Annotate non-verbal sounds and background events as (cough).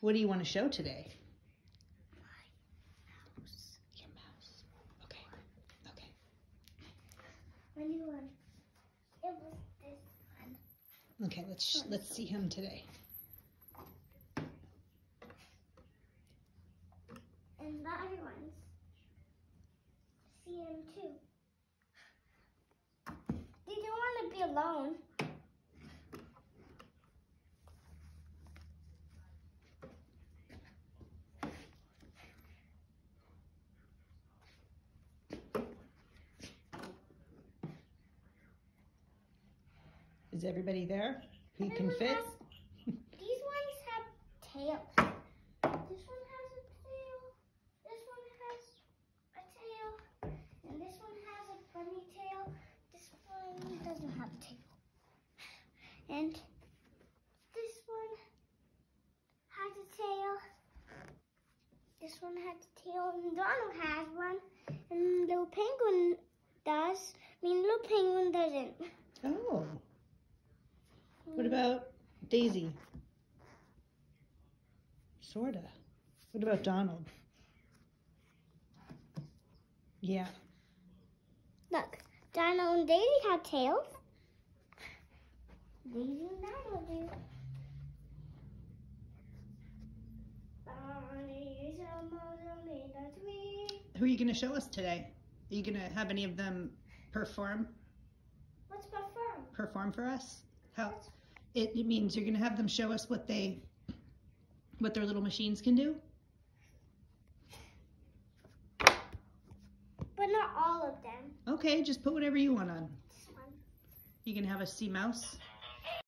What do you want to show today? Your mouse. Okay. Okay. My new one. It was this one. Okay, let's sh- let's see him today. And the other ones. See him too. They don't want to be alone. Is everybody there? Who can fit? has- (laughs) these ones have tails. This one has a tail. This one has a tail. And this one has a funny tail. This one doesn't have a tail. And this one has a tail. This one has a tail. And Donald has one. And little penguin does. I mean, little penguin doesn't. Oh. What about Daisy? Sorta. What about Donald? Yeah. Look, Donald and Daisy have tails. Daisy and Donald do. Bonnie is almost only the three. Who are you going to show us today? Are you going to have any of them perform What's preferred? perform for us? How it, it means you're going to have them show us what they what their little machines can do? But not all of them. Okay, just put whatever you want on. This one. You can have us see mouse.